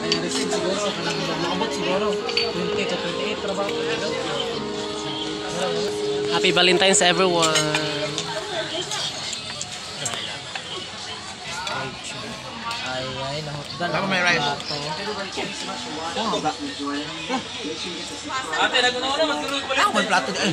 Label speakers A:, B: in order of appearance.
A: Ay, receive siguro. Kanang makabot siguro. 20 to 28 trabaho.
B: Happy Valentine's everyone.
A: Ay, ay, nahutdan.
C: Ako may rice.
A: Plato. Oh, ba?
C: May plato dyan.